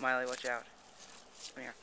Miley, watch out. Come here.